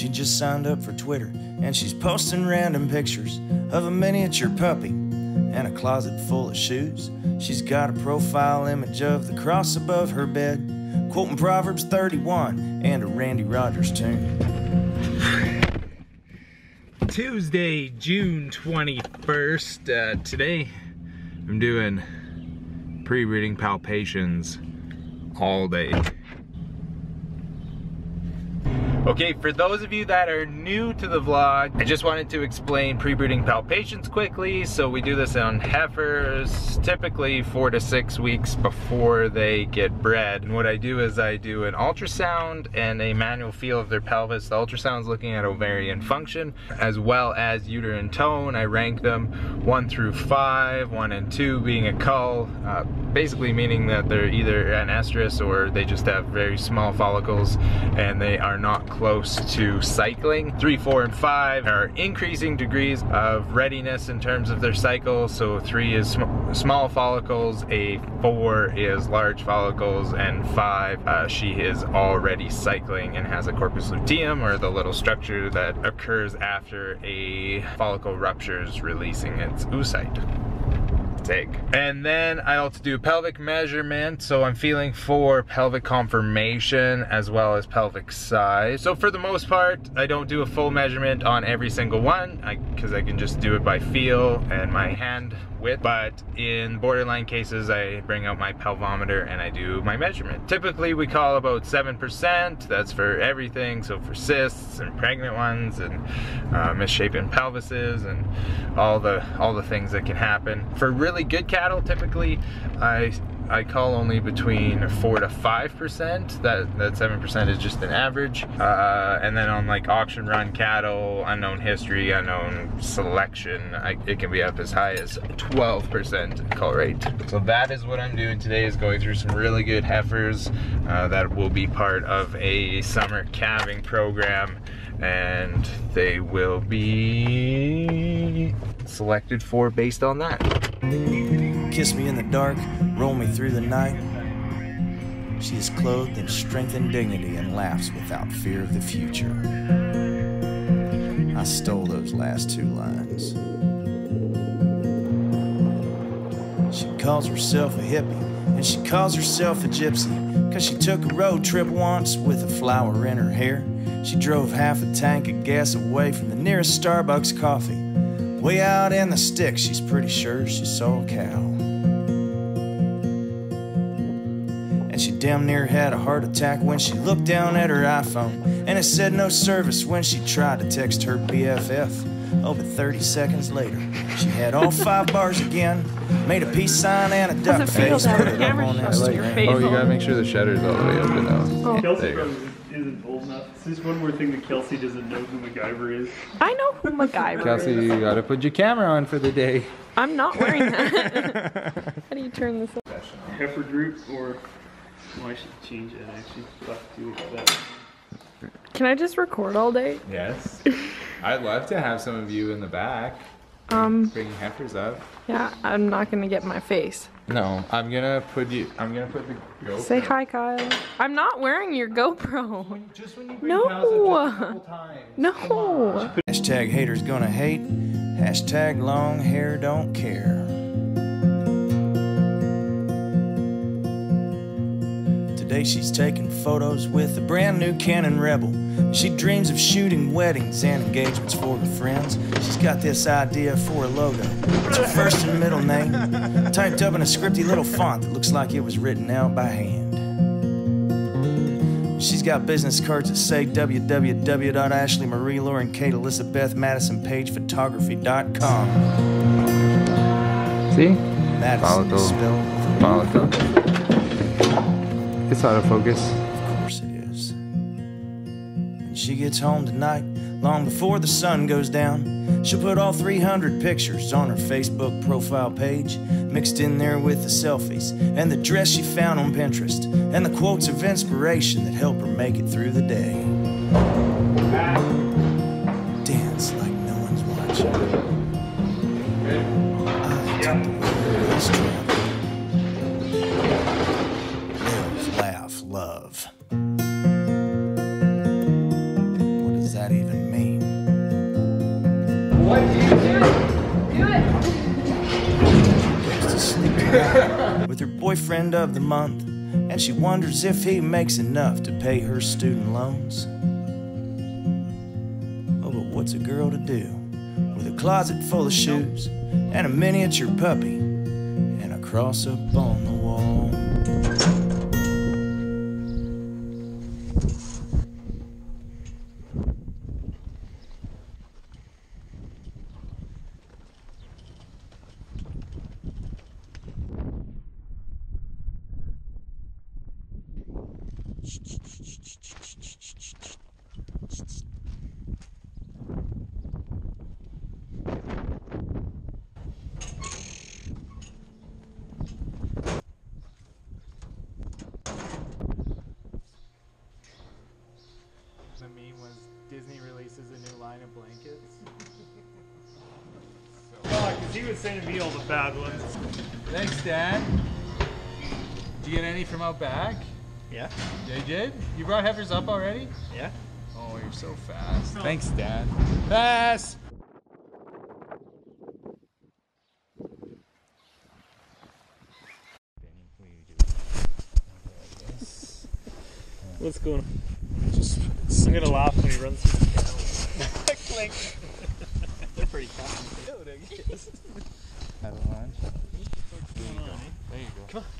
She just signed up for Twitter and she's posting random pictures of a miniature puppy and a closet full of shoes. She's got a profile image of the cross above her bed, quoting Proverbs 31 and a Randy Rogers tune. Tuesday, June 21st. Uh, today, I'm doing pre-breeding palpations all day. Okay, for those of you that are new to the vlog, I just wanted to explain pre-breeding palpations quickly. So we do this on heifers, typically four to six weeks before they get bred. And what I do is I do an ultrasound and a manual feel of their pelvis. The ultrasound is looking at ovarian function, as well as uterine tone. I rank them one through five, one and two being a cull, uh, basically meaning that they're either anestrus or they just have very small follicles and they are not close to cycling. Three, four, and five are increasing degrees of readiness in terms of their cycle. So three is sm small follicles, a four is large follicles, and five, uh, she is already cycling and has a corpus luteum or the little structure that occurs after a follicle ruptures releasing its oocyte take. And then I also do pelvic measurement, so I'm feeling for pelvic conformation as well as pelvic size. So for the most part, I don't do a full measurement on every single one, because I, I, can just do it by feel and my hand width. But in borderline cases, I bring out my pelvometer and I do my measurement. Typically, we call about 7%. That's for everything, so for cysts and pregnant ones and uh, misshapen pelvises and all the all the things that can happen. For really good cattle, typically I I call only between four to five percent. That that seven percent is just an average. Uh, and then on like auction run cattle, unknown history, unknown selection, I, it can be up as high as 12 percent call rate. So that is what I'm doing today. Is going through some really good heifers uh, that will be part of a summer calving program and they will be selected for based on that. Kiss me in the dark, roll me through the night. She is clothed in strength and dignity and laughs without fear of the future. I stole those last two lines. She calls herself a hippie, and she calls herself a gypsy, cause she took a road trip once with a flower in her hair. She drove half a tank of gas away from the nearest Starbucks coffee. Way out in the sticks, she's pretty sure she saw a cow. And she damn near had a heart attack when she looked down at her iPhone. And it said no service when she tried to text her BFF. Oh, but 30 seconds later, she had all five bars again, made a peace sign and a duck face, put it up on Instagram. Oh, you gotta make sure the shutter's all the way open though. Oh. Kelsey isn't old enough. This is one more thing that Kelsey doesn't know who MacGyver is. I know who MacGyver Kelsey, is. Kelsey, you gotta put your camera on for the day. I'm not wearing that. How do you turn this up? Heifer droop or... Well, I should change it actually. We'll have to do that. Can I just record all day? Yes. I'd love to have some of you in the back. Um, bringing heifers up. Yeah, I'm not gonna get my face. No, I'm gonna put you. I'm gonna put the GoPro. Say hi, Kyle. I'm not wearing your GoPro. Just when you bring No. cows up just a couple times. No. Hashtag haters gonna hate. Hashtag long hair don't care. Today she's taking photos with a brand new Canon Rebel. She dreams of shooting weddings and engagements for her friends. She's got this idea for a logo. It's her first and middle name, typed up in a scripty little font that looks like it was written out by hand. She's got business cards that say www.ashley Marie Elizabeth Madison Page Photography.com. See? Madison is spelled with a Follicle. It's autofocus. Of course it is. When she gets home tonight, long before the sun goes down, she'll put all 300 pictures on her Facebook profile page, mixed in there with the selfies and the dress she found on Pinterest, and the quotes of inspiration that help her make it through the day. Dance like no one's watching. What do you do? With her boyfriend of the month, and she wonders if he makes enough to pay her student loans. Oh, but what's a girl to do with a closet full of shoes and a miniature puppy and a cross up on the wall? He was sending me all the bad ones. Thanks, Dan. Did you get any from out back? Yeah. You did? You brought heifers up already? Yeah. Oh, you're so fast. Thanks, Dan. Pass! What's going on? Just, I'm gonna laugh when he runs through the cattle. Clink. They're pretty fast. Have a lunch. What's going eh? There you go. Come on.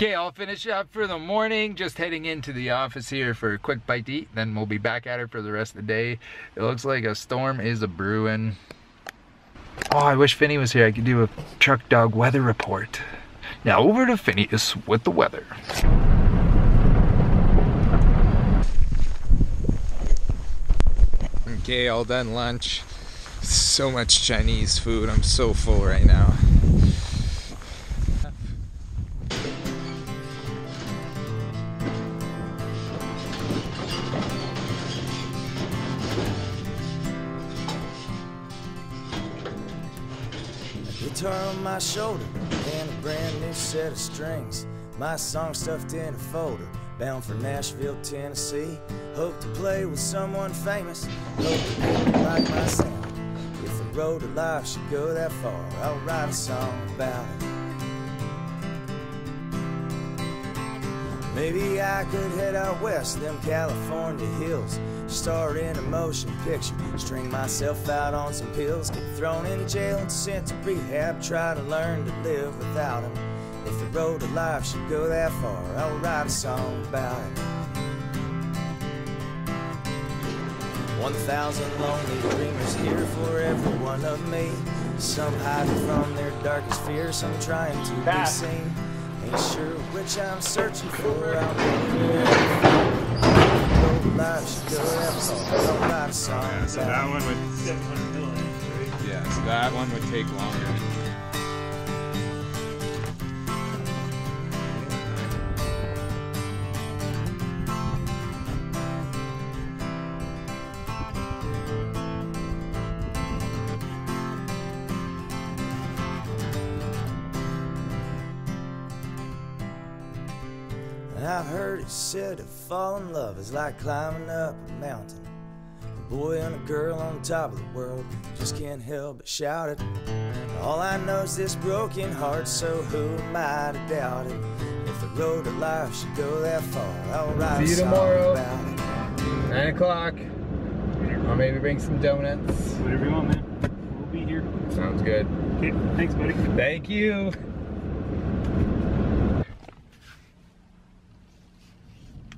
Okay, I'll finish up for the morning. Just heading into the office here for a quick bite to eat. Then we'll be back at it for the rest of the day. It looks like a storm is a brewing. Oh, I wish Finney was here. I could do a truck dog weather report. Now over to Phineas with the weather. Okay, all done lunch. So much Chinese food. I'm so full right now. Guitar on my shoulder and a brand new set of strings. My song stuffed in a folder, bound for Nashville, Tennessee. Hope to play with someone famous. Hope people like my sound. If the road of life should go that far, I'll write a song about it. Maybe I could head out west, them California hills. Start in a motion picture, string myself out on some pills, get thrown in jail and sent to rehab. Try to learn to live without him. If the road of life should go that far, I'll write a song about it. One thousand lonely dreamers here for every one of me. Some hiding from their darkest fears, some trying to be seen. Ain't sure which I'm searching for. I'll be Life should go that far. I'll song Yeah, so that it. one would 700 milliamps, right? Yeah, so that one would take longer. Said to fall in love is like climbing up a mountain. A boy and a girl on top of the world just can't help but shout it. All I know is this broken heart, so who am I to doubt it? If the road of life should go that far, I'll write See you tomorrow. about it. Nine o'clock. I'll maybe bring some donuts. Whatever you want, man. We'll be here. Sounds good. Okay, thanks, buddy. Thank you.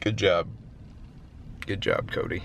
Good job. Good job, Cody.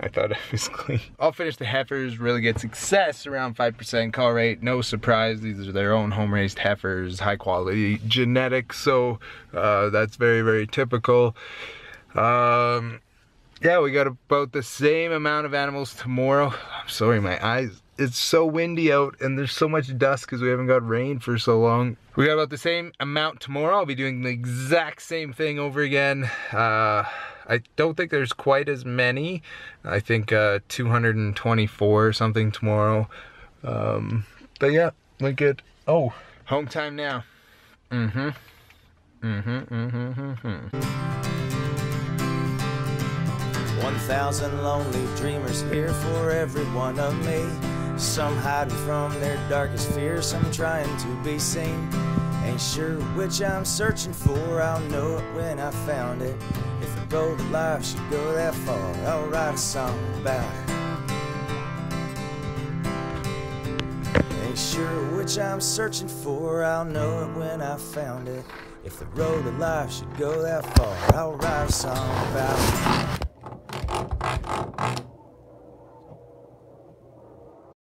I thought it was clean. I'll finish the heifers, really get success around 5% call rate. No surprise, these are their own home raised heifers, high quality genetics. So uh, that's very, very typical. Um, yeah, we got about the same amount of animals tomorrow. I'm sorry, my eyes. It's so windy out and there's so much dust because we haven't got rain for so long. We got about the same amount tomorrow. I'll be doing the exact same thing over again. Uh, I don't think there's quite as many. I think uh, 224 or something tomorrow. Um, but yeah, look good. Oh, home time now. Mm-hmm. Mm-hmm, mm-hmm, mm-hmm. 1,000 lonely dreamers here for every one of me. Some hiding from their darkest fears, some trying to be seen. Ain't sure which I'm searching for, I'll know it when I found it. If the road of life should go that far, I'll write a song about it. Ain't sure which I'm searching for, I'll know it when I found it. If the road of life should go that far, I'll write a song about it.